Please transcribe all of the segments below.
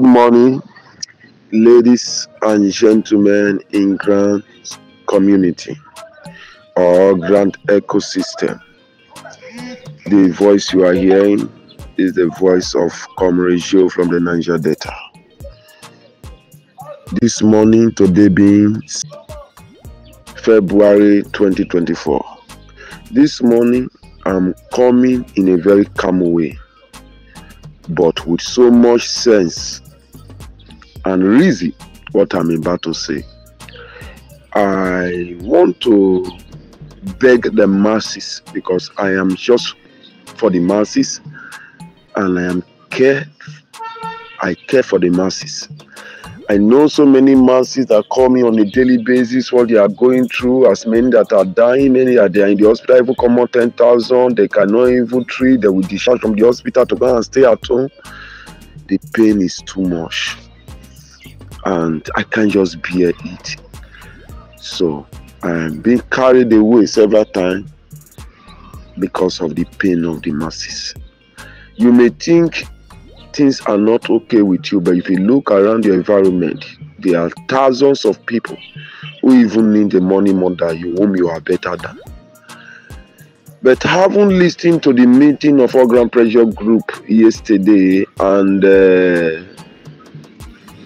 Good morning, ladies and gentlemen in Grand Community or Grand Ecosystem. The voice you are hearing is the voice of Comrade Joe from the Niger Delta. This morning, today being February 2024. This morning, I'm coming in a very calm way, but with so much sense and reason what I'm about to say. I want to beg the masses because I am just for the masses and I am care I care for the masses. I know so many masses that call me on a daily basis what they are going through, as many that are dying, many are in the hospital, even come on 10,000, they cannot even treat, they will discharge from the hospital to go and stay at home. The pain is too much and I can't just bear it. So I'm being carried away several times because of the pain of the masses. You may think things are not okay with you, but if you look around your environment, there are thousands of people who even need the money more than you, whom you are better than. But having listened to the meeting of our Grant Pressure Group yesterday and uh,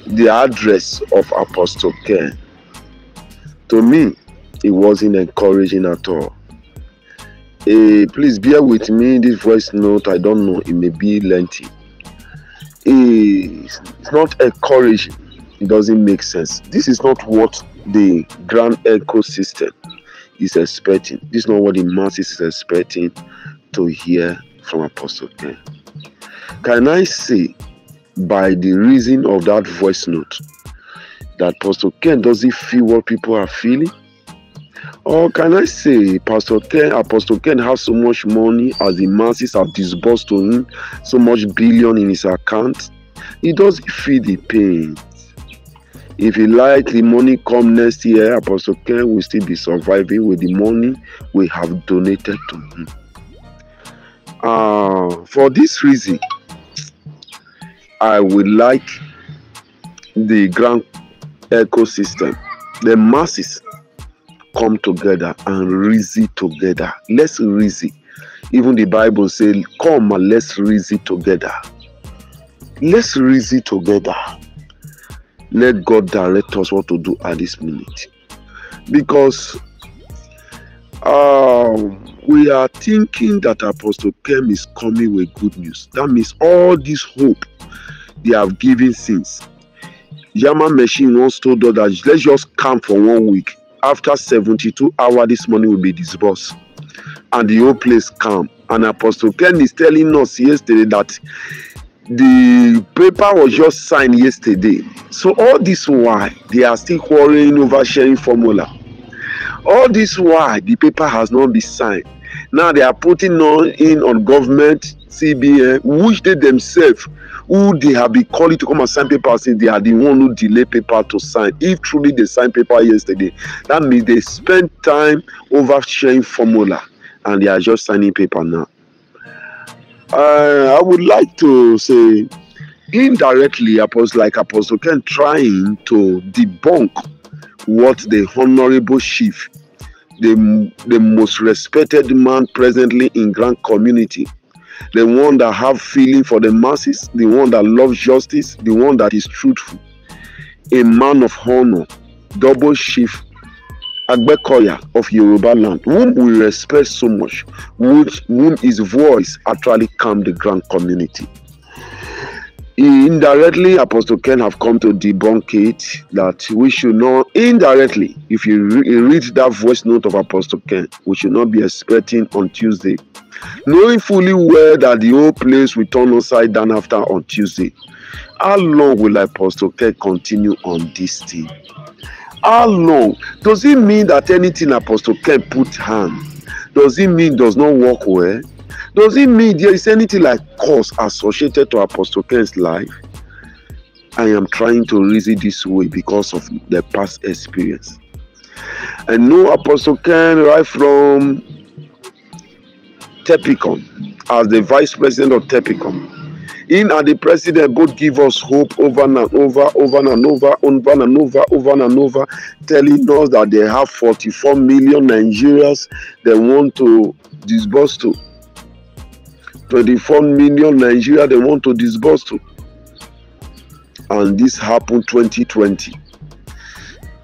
the address of Apostle Ken, to me, it wasn't encouraging at all. Uh, please bear with me. This voice note, I don't know, it may be lengthy. It's not encouraging. It doesn't make sense. This is not what the grand ecosystem is expecting. This is not what the masses is expecting to hear from Apostle Ken. Can I say, by the reason of that voice note, that Apostle Ken doesn't feel what people are feeling? Or can I say Pastor Ken, Apostle Ken has so much money as the masses have disbursed to him, so much billion in his account? He doesn't feel the pain. If he like the money come next year, Apostle Ken will still be surviving with the money we have donated to him. Uh, for this reason, I would like the grand ecosystem, the masses come together and reason together. Let's reason. Even the Bible says, Come and let's reason together. Let's reason together. Let God direct us what to do at this minute. Because um, we are thinking that Apostle Ken is coming with good news. That means all this hope they have given since. Yama machine once told us that let's just come for one week. After 72 hours this money will be disbursed. And the whole place calm. And apostle ken is telling us yesterday that the paper was just signed yesterday. So all this why they are still quarreling over sharing formula. All this why the paper has not been signed. Now they are putting on in on government cbn which they themselves who they have been calling to come and sign paper say they are the one who delay paper to sign. If truly they sign paper yesterday that means they spend time over sharing formula and they are just signing paper now. Uh, i would like to say indirectly apostle like apostle ken trying to debunk what the honorable chief the, the most respected man presently in grand community the one that have feeling for the masses, the one that loves justice, the one that is truthful, a man of honor, double chief Agbekoya of Yoruba land, whom we respect so much, which, whom his voice actually calmed the grand community. Indirectly, Apostle Ken have come to debunk it that we should not, indirectly, if you re- read that voice note of Apostle Ken, we should not be expecting on Tuesday knowing fully well that the whole place will turn upside down after on Tuesday. How long will Apostle Ken continue on this thing? How long? Does it mean that anything Apostle Ken put hand? Does it mean does not work well? Does it mean there is anything like cause associated to Apostle Ken's life? I am trying to reason this way because of the past experience. I know Apostle Ken right from Tepicon as the vice president of Tepicon. In and the president both give us hope over and over, over and over, over and over, over and over, telling us that they have 44 million Nigerians they want to disburse to. 24 million Nigeria they want to disburse to. And this happened 2020.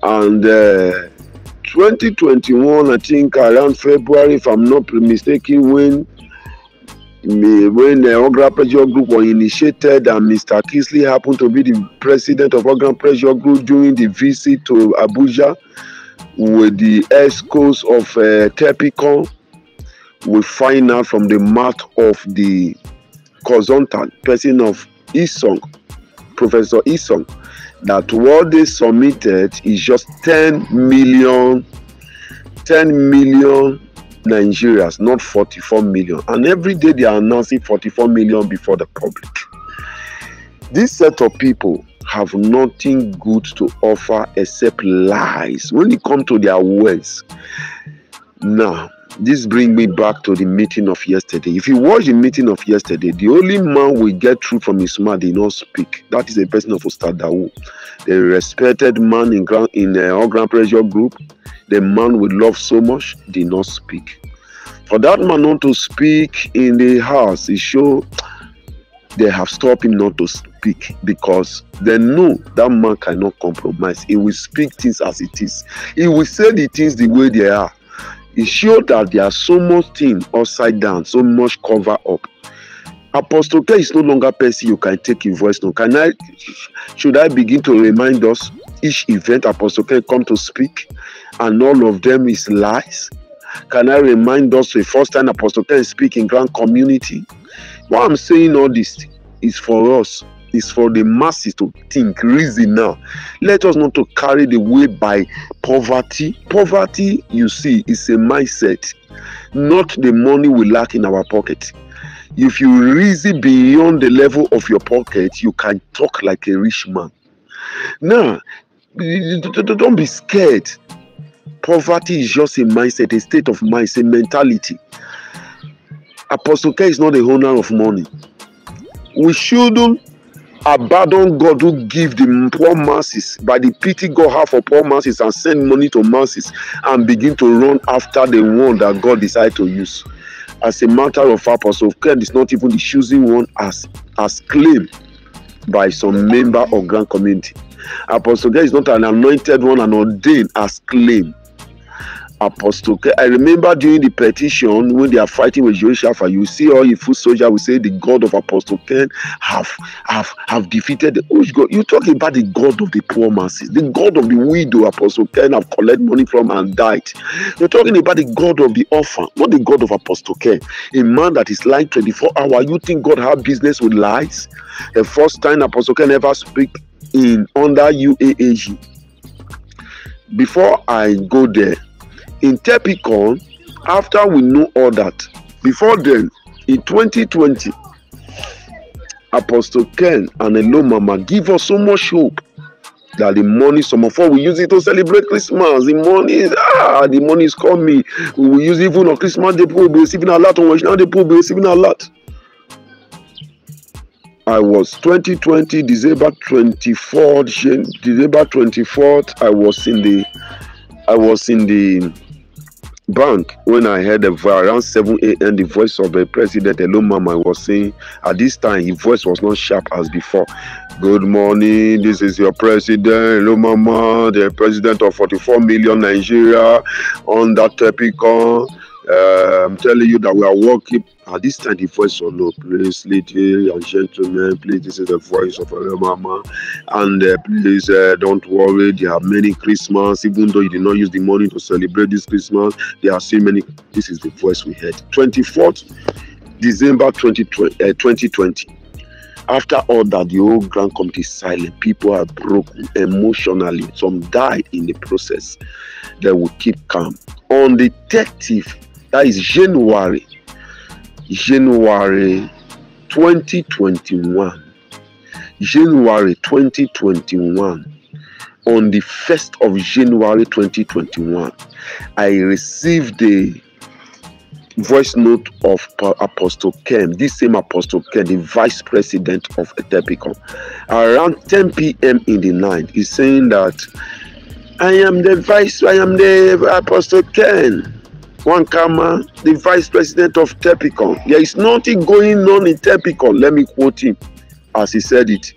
And uh, 2021, I think around February, if I'm not mistaken, when when the Ogram Pressure Group was initiated and Mr. Kingsley happened to be the president of Ogram Pressure Group during the visit to Abuja with the escorts of uh, Tepicon, we find out from the mouth of the consultant, person of Isong, Professor Isong, that what they submitted is just 10 million 10 million Nigerians, not 44 million. And every day they are announcing 44 million before the public. This set of people have nothing good to offer except lies when it comes to their words. Now, this brings me back to the meeting of yesterday. If you watch the meeting of yesterday, the only man we get through from his mouth did not speak. That is a person of Ustad Dawu, the respected man in grand in uh, our Grant Pressure Group. The man we love so much did not speak. For that man not to speak in the house, it show they have stopped him not to speak because they know that man cannot compromise. He will speak things as it is. He will say the things the way they are it showed that there are so much thing upside down, so much cover up. Apostle K is no longer person you can take in voice now. Can I should I begin to remind us each event Apostle K come to speak and all of them is lies? Can I remind us the first time Apostle K speak in grand community? Why I'm saying all this is for us is for the masses to think, reason now. Let us not to carry the way by poverty. Poverty, you see, is a mindset, not the money we lack in our pocket. If you reason beyond the level of your pocket, you can talk like a rich man. Now, don't be scared. Poverty is just a mindset, a state of mind, a mentality. Apostle K is not the owner of money. We shouldn't abandon God who give the poor masses by the pity God have for poor masses and send money to masses and begin to run after the one that God decide to use. As a matter of fact, Apostle Ken is not even the choosing one as as claimed by some member of Grand Community. Apostle Ken is not an anointed one and ordained as claimed Apostle I remember during the petition when they are fighting with Jehoshaphat, you see all the foot soldier will say the God of Apostle Ken have have have defeated the which God. You talking about the God of the poor masses, the God of the widow Apostle Ken have collected money from and died. You're talking about the God of the orphan, not the God of Apostle Ken. A man that is lying 24 hours. You think God have business with lies? The first time Apostle Ken ever speak in under UAAG. Before I go there, in Tepicon, after we know all that, before then, in 2020, Apostle Ken and Hello Mama give us so much hope that the money, some of us we use it to celebrate Christmas. The money is ah, the money is coming. We will use even on Christmas Day, people will be receiving a lot. On National Day, people will be receiving a lot. I was 2020 December 24th, December 24th. I was in the, I was in the bank when I heard the around 7 a.m. the voice of the president Hello Mama was saying at this time his voice was not sharp as before. Good morning, this is your president, Hello Mama, the president of 44 million Nigeria on that Tepicon. Uh, I'm telling you that we are working at this time. The voice of no, please, ladies and gentlemen, please. This is the voice of our mama, and uh, please uh, don't worry. There are many Christmas, even though you did not use the money to celebrate this Christmas. There are so many. This is the voice we heard. 24th December 2020. Uh, 2020 after all that the whole grand committee is silent people are broken emotionally some died in the process they will keep calm on the 30th that is January, January 2021. January 2021. On the 1st of January 2021, I received the voice note of Apostle Ken, this same Apostle Ken, the vice president of Etepicon, around 10 p.m. in the night, he's saying that I am the vice, I am the Apostle Ken. One Kama, the vice president of Tepicon. There is nothing going on in Tepicon. Let me quote him as he said it.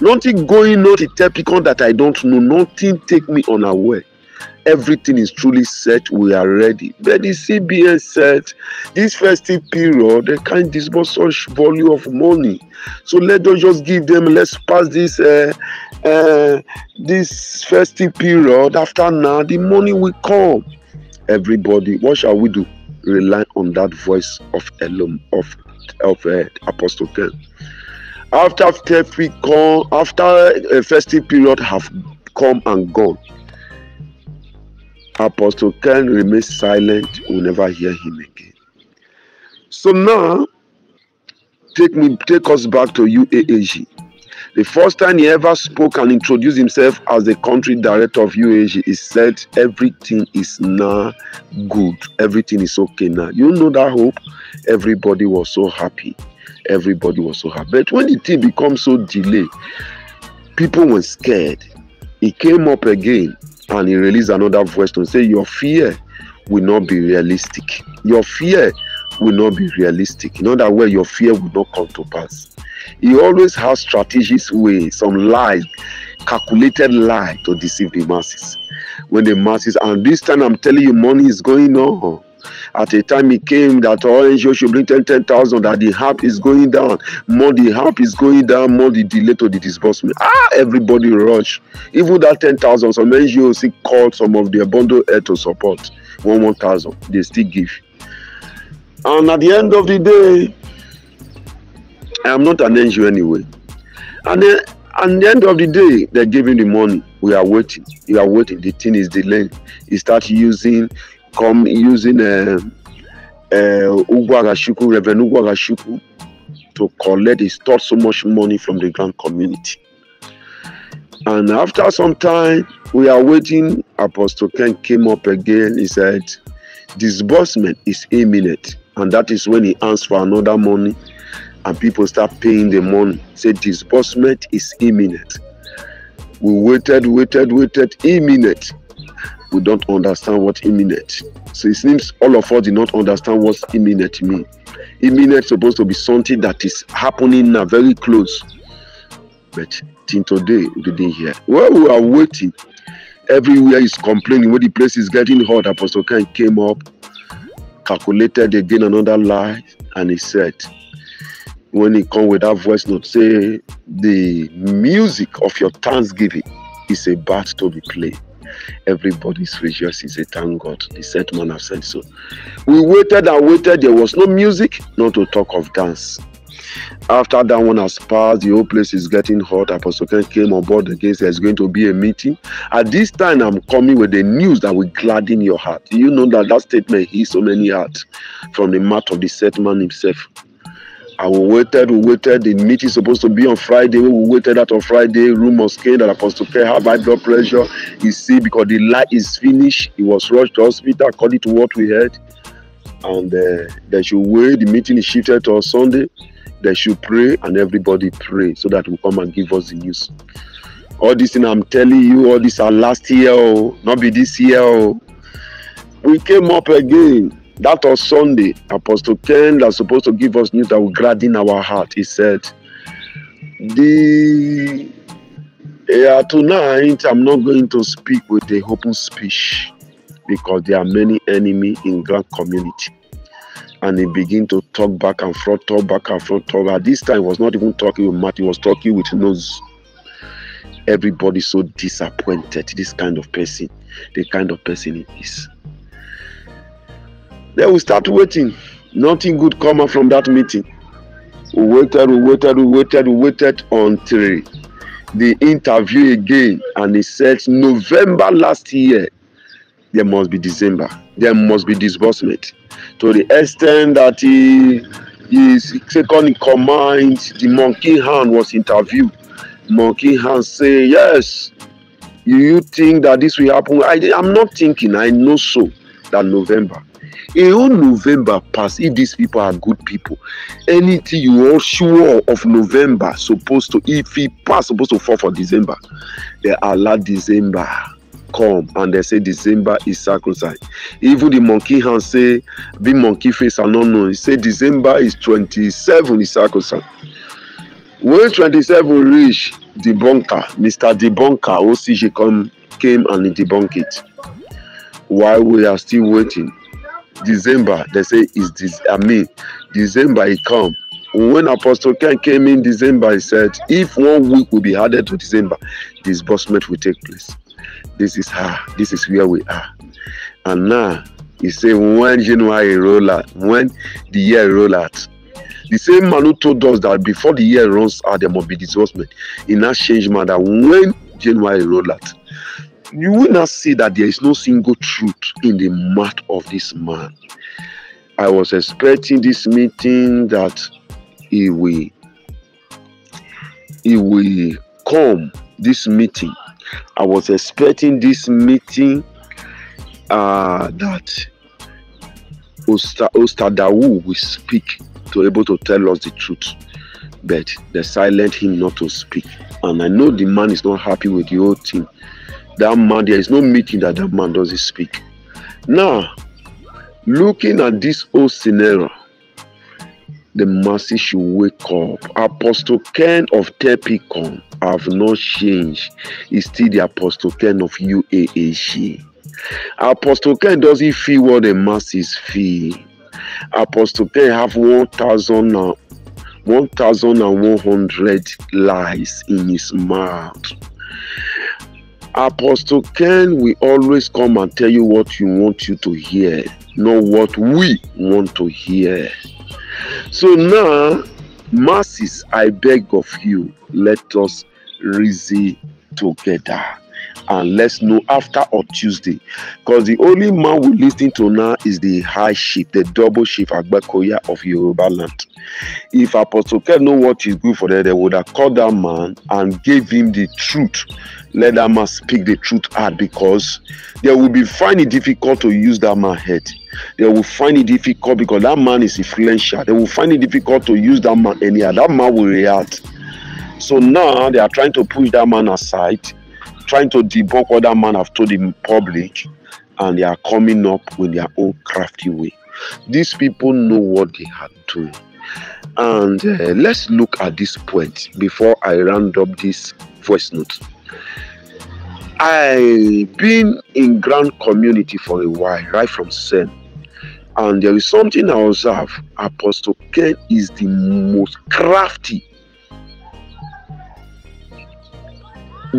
Nothing going on in Tepicon that I don't know. Nothing take me unaware. Everything is truly set. We are ready. But the CBN said this festive period they can't disburse such volume of money. So let us just give them. Let's pass this uh, uh, this festive period. After now, the money will come everybody what shall we do? Rely on that voice of Elohim of of uh, apostle ken. After Tefricon, after a festive period have come and gone apostle ken remains silent. We will never hear him again. So now take me take us back to uaag the first time he ever spoke and introduced himself as the country director of UAG, he said, Everything is now good. Everything is okay now. You know that hope? Everybody was so happy. Everybody was so happy. But when the thing becomes so delayed, people were scared. He came up again and he released another voice to say, Your fear will not be realistic. Your fear will not be realistic. In other words, your fear will not come to pass. He always has strategies way, some lies, calculated lie to deceive the masses. When the masses, and this time I'm telling you, money is going on. At a time it came that orange should bring 10, 10,000, that the help is going down. More the help is going down, more the delay to the disbursement. Ah, everybody rush. Even that 10,000, some NGOs called some of their bundle air to support. One, 1,000, they still give. And at the end of the day, I am not an NGO anyway. And then at the end of the day, they're giving the money. We are waiting. You are waiting. The thing is delaying. He start using, come using uh, uh, Ugwagashuku, Reverend Ugwagashuku to collect. He stole so much money from the grand community. And after some time, we are waiting. Apostle Ken came up again. He said, disbursement is imminent. And that is when he asked for another money and people start paying the money. Say disbursement is imminent. We waited, waited, waited, imminent. We don't understand what imminent. So it seems all of us did not understand what imminent mean. Imminent supposed to be something that is happening now, very close. But till today, we didn't hear. While we are waiting, everywhere is complaining. When the place is getting hot, Apostle Ken came up, calculated again another lie, and he said, when he come with that voice note say the music of your thanksgiving is about to be played. Everybody's rejoicing say thank god. The set man have said so. We waited and waited. There was no music not to talk of dance. After that one has passed the whole place is getting hot. Apostle ken came on board again there's going to be a meeting. At this time i'm coming with the news that will gladden your heart. You know that that statement hit so many hearts from the mouth of the set man himself I we waited, we waited. The meeting supposed to be on Friday. We waited that on Friday. Rumors came that Apostle K had high blood pressure. You see, because the light is finished, he was rushed to hospital according to what we heard. And uh, they should wait. The meeting is shifted to Sunday. They should pray and everybody pray so that will come and give us the news. All this thing I'm telling you, all this are last year, oh, not be this year. Oh. We came up again that was Sunday. Apostle Ken was supposed to give us news that will gladden our heart. He said, The yeah, tonight I'm not going to speak with a open speech because there are many enemy in grand community. And he began to talk back and forth, talk back and forth, talk. At this time, was not even talking with Matt, he was talking with nose. Everybody so disappointed. This kind of person, the kind of person he is. Then we start waiting. Nothing good come out from that meeting. We waited, we waited, we waited, we waited until the interview again. And he said, November last year, there must be December. There must be disbursement. To the extent that he, his second in command, the monkey hand was interviewed. Monkey hand say, Yes, you think that this will happen? I, I'm not thinking, I know so that November a whole november pass if these people are good people anything you all sure of november supposed to if e pass supposed to fall for december they allow december come and they say december is sacrosanct. Even the monkey hand say big monkey face i no know he say december is twenty-seven is sacrosanct. When twenty-seven reach debunker mr debunker ocj come came and debunk it. While we are still waiting december they say is this i mean december he come. When apostle ken came in december he said if one week will be added to december disbursement will take place. This is how this is where we are. And now he say when january roll out when the year roll out the same man who told us that before the year runs out there must be disbursement he now change man that when january roll out you will not see that there is no single truth in the mouth of this man. I was expecting this meeting that he will he will come this meeting. I was expecting this meeting uh that Osta, Ostadawu will speak to able to tell us the truth but they silent him not to speak. And i know the man is not happy with the whole thing that man there is no meeting that that man doesn't speak. Now looking at this whole scenario the masses should wake up. Apostle ken of tepicon have not changed. He's still the apostle ken of uaac apostle ken doesn't feel what the masses feel. Apostle ken have one thousand and one thousand and one hundred lies in his mouth Apostle Ken will always come and tell you what you want you to hear, not what we want to hear. So now, masses, I beg of you, let us reason together and let's know after or Tuesday. Because the only man we listen to now is the high chief, the double chief Agbakoya of Yoruba land. If Apostle Ken know what is good for them, they would have called that man and gave him the truth. Let that man speak the truth out because they will be find it difficult to use that man head. They will find it difficult because that man is influential. They will find it difficult to use that man anyhow. That man will react. So now they are trying to push that man aside, trying to debunk what that man have told the public, and they are coming up with their own crafty way. These people know what they are doing. And uh, let's look at this point before I round up this voice note. I've been in grand community for a while, right from Sen. And there is something I observe. Apostle Ken is the most crafty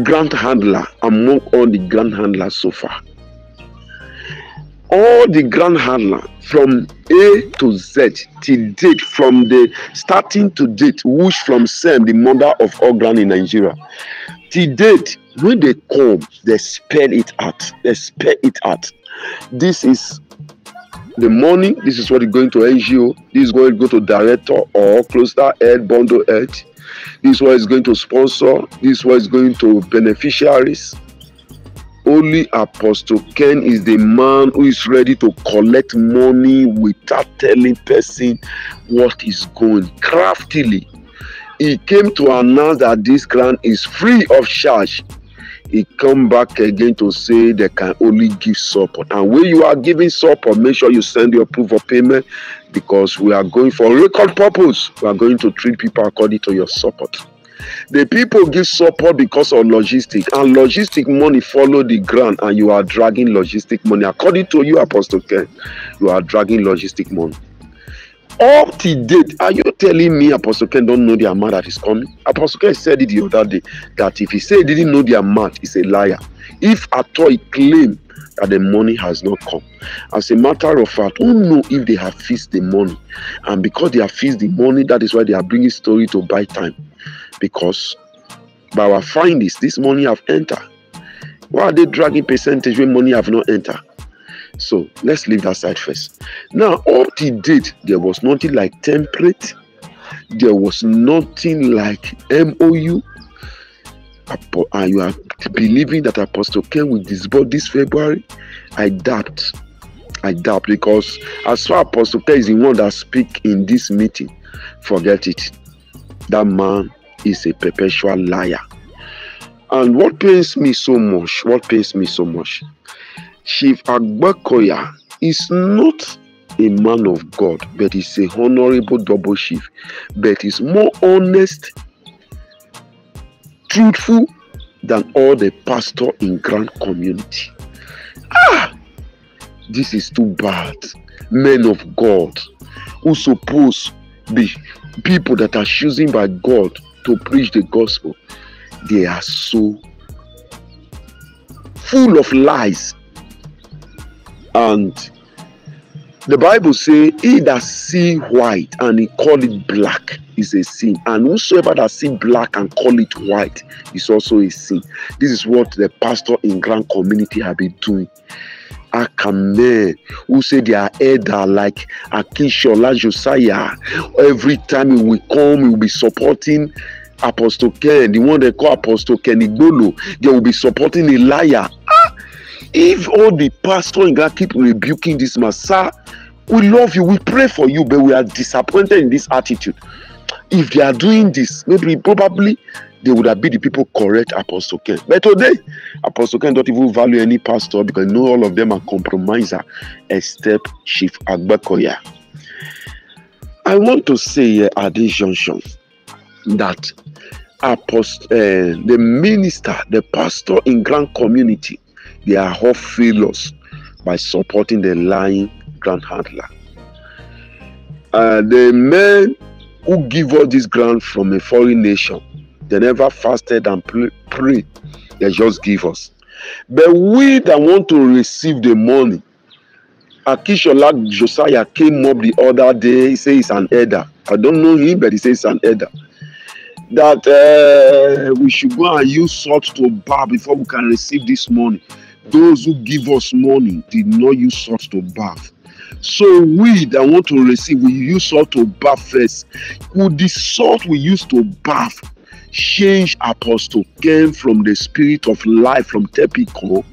grand handler among all the grand handlers so far. All the grand handler from A to Z till date, from the starting to date, which from Sem, the mother of all grand in Nigeria, till date, when they come, they spell it out. They spell it out. This is the money. This is what is going to NGO. This is going to go to director or cluster head, bundle head. This one is going to sponsor. This one is going to beneficiaries. Only Apostle Ken is the man who is ready to collect money without telling person what is going craftily. He came to announce that this grant is free of charge. He come back again to say they can only give support. And when you are giving support, make sure you send your proof of payment because we are going for record purpose. We are going to treat people according to your support. The people give support because of logistic, and logistic money follow the grant, and you are dragging logistic money. According to you, Apostle Ken, you are dragging logistic money. Up to date, are you telling me Apostle Ken don't know the amount that is coming? Apostle Ken said it the other day that if he say he didn't know the amount, he's a liar. If at all he claim that the money has not come. As a matter of fact, who know if they have fixed the money? And because they have fixed the money, that is why they are bringing story to buy time. Because by our findings, this money have entered. Why are they dragging percentage when money have not entered? So let's leave that side first. Now, up to date, there was nothing like template. There was nothing like MOU. And uh, you are believing that Apostle Ken will disburse this February? I doubt. I doubt because as far Apostle K is the one that speak in this meeting, forget it. That man is a perpetual liar. And what pains me so much, what pains me so much, Chief Agbakoya is not a man of God, but he's a honorable double chief, but he's more honest, truthful than all the pastor in grand community. Ah, this is too bad. Men of God who suppose be people that are chosen by God to preach the gospel, they are so full of lies. And the Bible say, He that see white and he call it black is a sin. And whosoever that see black and call it white is also a sin. This is what the pastor in grand community have been doing. Akame, who say they are elder like Akishola Josiah. Every time will come, he will be supporting Apostle Ken, the one they call Apostle Ken Igbolo. They will be supporting a liar. If all the pastor in God keep rebuking this master, we love you, we pray for you, but we are disappointed in this attitude. If they are doing this, maybe probably they would have been the people correct Apostle Ken. But today, Apostle Ken don't even value any pastor because know all of them are compromiser except Chief Agbakoya. I want to say uh, at this junction that apostle, uh, the minister, the pastor in grand community, they are all failures by supporting the lying grand handler. Uh, the men who give all this grant from a foreign nation, they never fasted and pray, They just give us. But we that want to receive the money, Akishola Josiah came up the other day. He says he's an elder. I don't know him, but he says he's an elder. That uh, we should go and use salt to bar before we can receive this money. Those who give us money did not use salt to bath. So we that want to receive, we use salt to bath first. Would the salt we use to bath change Apostle came from the spirit of life from Tepico?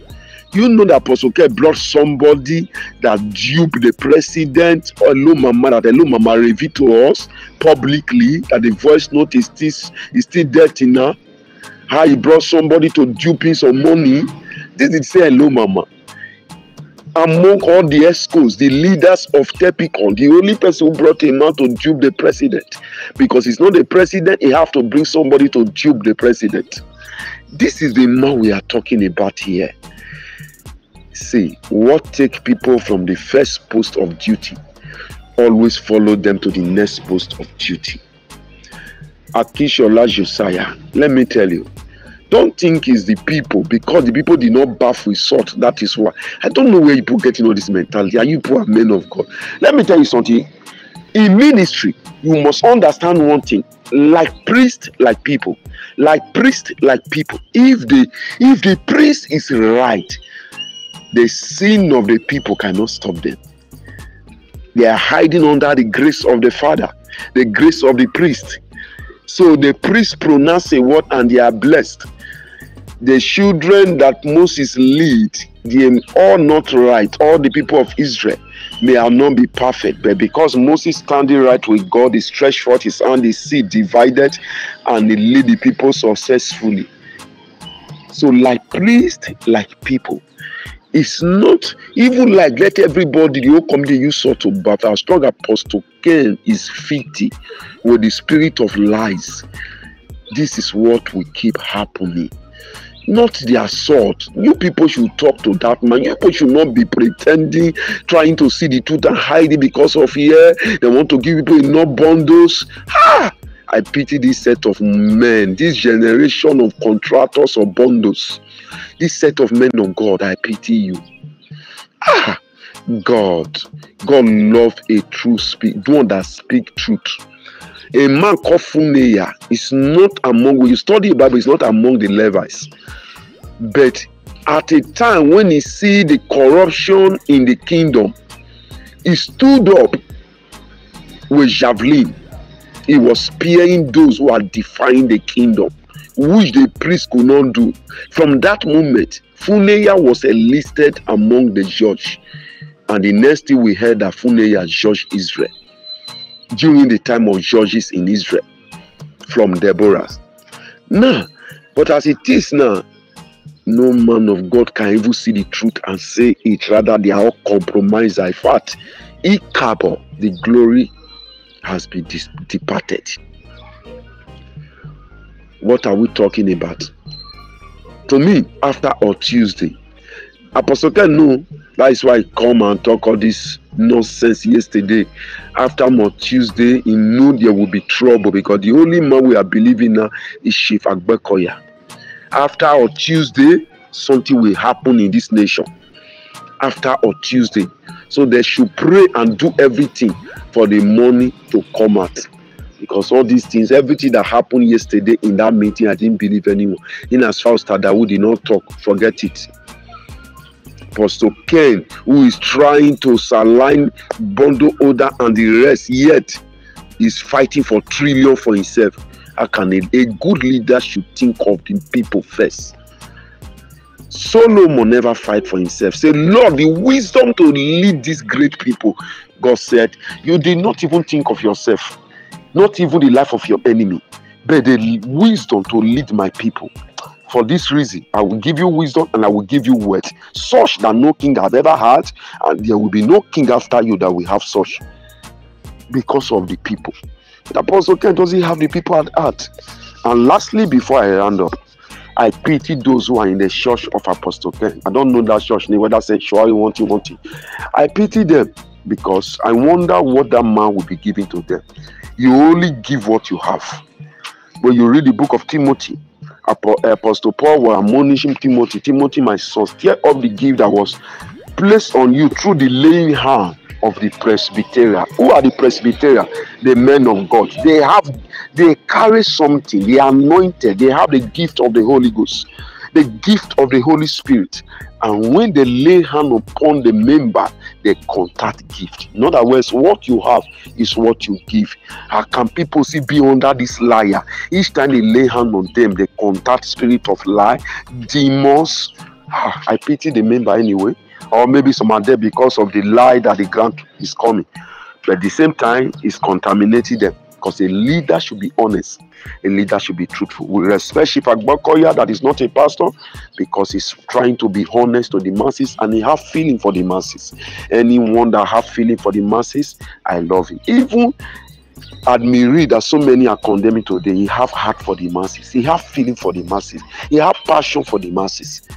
You know that Apostle K brought somebody that duped the president, hello mama, that hello mama revealed to us publicly that the voice note is still, is still dirty now. How he brought somebody to dupe him some money. This is say hello mama among all the escorts, the leaders of Tepicon, the only person who brought him out to dupe the president. Because he's not the president, he have to bring somebody to dupe the president. This is the man we are talking about here. See, what take people from the first post of duty always follow them to the next post of duty. Akishola Josiah, let me tell you, don't think it's the people because the people did not bath with salt. That is why. I don't know where you people getting all this mentality. Are you poor men of God? Let me tell you something. In ministry, you must understand one thing. Like priest, like people. Like priest, like people. If the if the priest is right, the sin of the people cannot stop them. They are hiding under the grace of the Father, the grace of the priest. So the priest pronounce a word and they are blessed the children that Moses lead, they all not right. All the people of Israel may not be perfect, but because Moses standing right with God, he stretched forth his hand, the sea divided, and he lead the people successfully. So, like priest, like people, it's not even like let everybody the whole community use sort of but our strong apostle Ken is 50 with the spirit of lies. This is what will keep happening not the assault. You people should talk to that man. You people should not be pretending, trying to see the truth and hide it because of here. They want to give people enough bundles. Ha! I pity this set of men, this generation of contractors or bundles. This set of men of God, I pity you. Ah, God, God love a true speak, one that speak truth. A man called Funeya is not among, when you study the Bible, is not among the Levites. But at a time when he see the corruption in the kingdom, he stood up with javelin. He was spearing those who are defying the kingdom, which the priest could not do. From that moment, Funeya was enlisted among the judge. And the next thing we heard that Funeya judged Israel during the time of judges in Israel from Deborah. Now, but as it is now, no man of God can even see the truth and say it. Rather, they are all compromised. In fact, Ikabo, the glory has been dis- departed. What are we talking about? To me, after or Tuesday, Apostle Ken know that is why I come and talk all this nonsense yesterday. After on Tuesday, he knew there will be trouble because the only man we are believing now is Chief Agbekoya. After or Tuesday, something will happen in this nation. After or Tuesday. So they should pray and do everything for the money to come out. Because all these things, everything that happened yesterday in that meeting, I didn't believe anyone. In as far as Tadawu did not talk, forget it. Apostle Ken, who is trying to saline bundle order and the rest, yet is fighting for trillion for himself. How can a, a good leader should think of the people first? Solomon never fight for himself. Say, Lord, the wisdom to lead these great people. God said, You did not even think of yourself, not even the life of your enemy, but the wisdom to lead my people. For this reason, I will give you wisdom and I will give you words, such that no king has ever had, and there will be no king after you that will have such because of the people. Apostle Ken doesn't have the people at heart. And lastly, before I round up, I pity those who are in the church of Apostle Ken. I don't know that church name, whether say sure you want you want it. I pity them because I wonder what that man will be giving to them. You only give what you have. When you read the book of Timothy, Apostle Paul was admonishing Timothy, Timothy, my son, tear up the gift that was placed on you through the laying hand of the presbyteria. Who are the presbyteria? The men of God. They have, they carry something. They are anointed. They have the gift of the Holy Ghost, the gift of the Holy Spirit. And when they lay hand upon the member, they contact gift. In other words, what you have is what you give. How can people see be under this liar? Each time they lay hand on them, they contact spirit of lie, demons. Ah, I pity the member anyway or maybe some are there because of the lie that the grant is coming. But at the same time, it's contaminating them because a leader should be honest. A leader should be truthful. We respect Chief Agbakoya that is not a pastor because he's trying to be honest to the masses and he have feeling for the masses. Anyone that have feeling for the masses, I love him. Even admire that so many are condemning today. He have heart for the masses. He have feeling for the masses. He have passion for the masses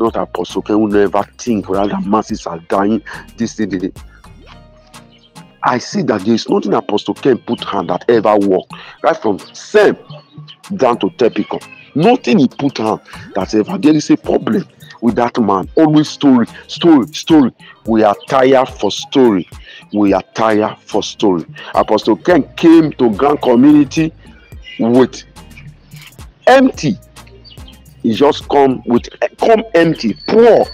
not apostle can never think rather masses are dying this thing, I see that there is nothing Apostle can put hand that ever work right from Sam down to Tepicon. Nothing he put hand that ever. There is a problem with that man. Always story, story, story. We are tired for story. We are tired for story. Apostle Ken came to Grand Community with empty he just come with come empty poor.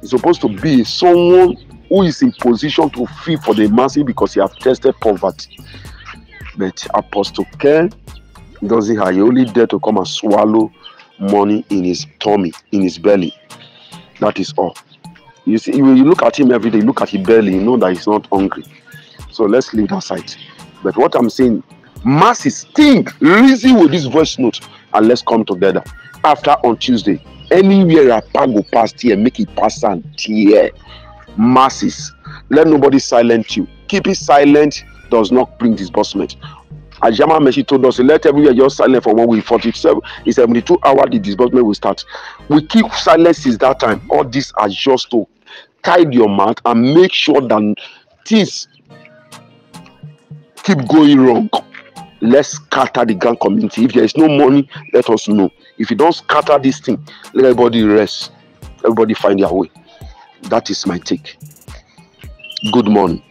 He's supposed to be someone who is in position to feed for the masses because he have tested poverty. But apostle ken doesn't have he only dare to come and swallow money in his tummy in his belly. That is all. You see you look at him every day look at his belly you know that he's not hungry. So let's leave that side. But what i'm saying masses think reason with this voice note and let's come together after on Tuesday. Anywhere a pass go past here, make it pass and here. Masses. Let nobody silence you. Keep it silent does not bring disbursement. Ajama Meshi told us, let everywhere just silent for one week. 47 is 72 hour the disbursement will start. We keep silence since that time. All these are just to guide your mouth and make sure that things keep going wrong. Let's scatter the gang community. If there is no money, let us know. If you don't scatter this thing, let everybody rest. Everybody find their way. That is my take. Good morning.